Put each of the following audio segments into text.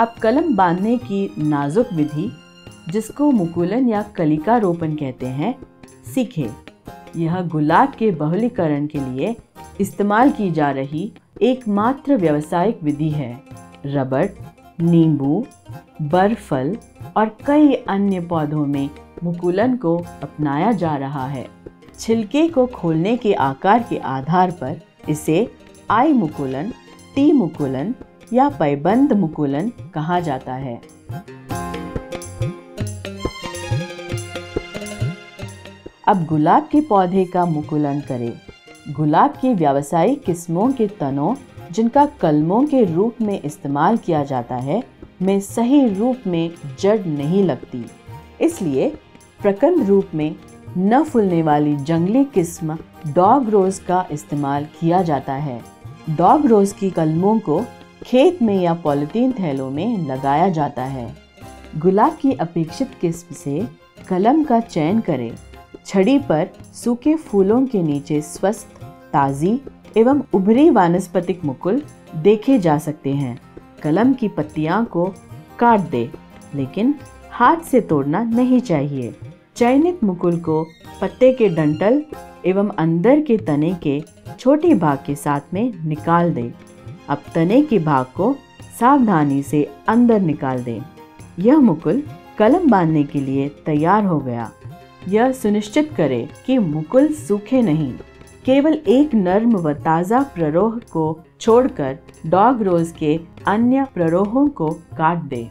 अब कलम बांधने की नाजुक विधि, जिसको मुकुलन या कलिका रोपण कहते हैं, सीखे। यह गुलाब के बहुलीकरण के लिए इस्तेमाल की जा रही एकमात्र व्यावसायिक विधि है। रबड़, नींबू, बरफल और कई अन्य पौधों में मुकुलन को अपनाया जा रहा है। छिलके को खोलने के आकार के आधार पर इसे आई मुकुलन, टी मुकुलन या पैबंद मुकुलन कहा जाता है। अब गुलाब के पौधे का मुकुलन करें। गुलाब की व्यावसायिक किस्मों के तनों, जिनका कलमों के रूप में इस्तेमाल किया जाता है, में सही रूप में जड़ नहीं लगती। इसलिए प्रकंद रूप में न फूलने वाली जंगली किस्म डॉग रोज का इस्तेमाल किया जाता है। डॉग रोज की कलमों को खेत में या पॉलिथीन थैलों में लगाया जाता है। गुलाब की अपेक्षित किस्म से कलम का चयन करें। छड़ी पर सूखे फूलों के नीचे स्वस्थ, ताज़ी एवं उभरी वानस्पतिक मुकुल देखे जा सकते हैं। कलम की पत्तियाँ को काट दे, लेकिन हाथ से तोड़ना नहीं चाहिए। चयनित मुकुल को पत्ते के डंटल एवं अंदर के तने के छोटे भाग के साथ में निकाल दें। अब तने के भाग को सावधानी से अंदर निकाल दें। यह मुकुल कलम बांधने के लिए तैयार हो गया। यह सुनिश्चित करें कि मुकुल सूखे नहीं। केवल एक नर्म व ताज़ा प्ररोह को छोड़कर डॉग रोज के अन्य प्ररोहों को काट दे।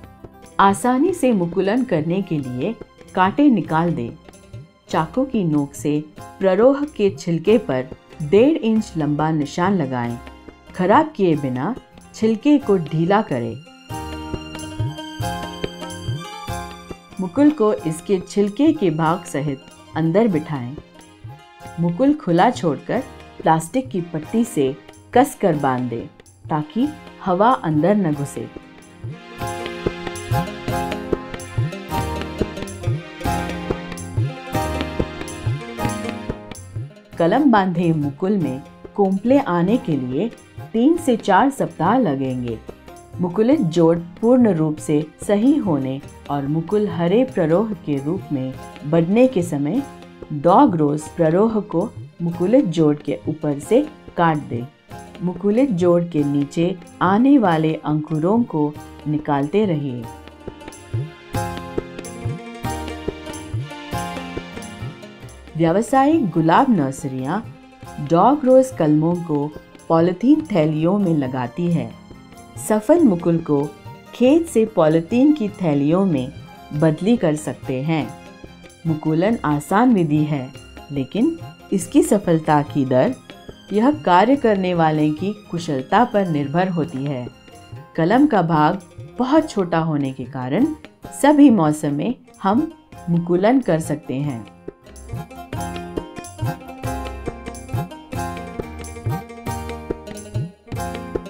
आसानी से मुकुलन करने के लिए कांटे निकाल दे। चाकू की नोक से प्ररोह के छिलके पर डेढ़ इंच लंबा निशान लगाएँ। खराब किए बिना छिलके को ढीला करें मुकुल को इसके छिलके के भाग सहित अंदर बिठाएँ। मुकुल खुला छोड़कर प्लास्टिक की पट्टी से कस कर बाँध दें ताकि हवा अंदर न घुसे कलम बांधे मुकुल में कोम्पले आने के लिए तीन से चार सप्ताह लगेंगे। मुकुलित जोड़ पूर्ण रूप से सही होने और मुकुल हरे प्ररोह के रूप में बढ़ने के समय डॉग रोज प्ररोह को मुकुलित जोड़ के ऊपर से काट दे। मुकुलित जोड़ के नीचे आने वाले अंकुरों को निकालते रहिए। व्यावसायिक गुलाब नर्सरियाँ डॉग रोज कलमों को पॉलिथीन थैलियों में लगाती है। सफल मुकुल को खेत से पॉलिथीन की थैलियों में बदली कर सकते हैं। मुकुलन आसान विधि है, लेकिन इसकी सफलता की दर, यह कार्य करने वाले की कुशलता पर निर्भर होती है। कलम का भाग बहुत छोटा होने के कारण सभी मौसम में हम मुकुलन कर सकते हैं। you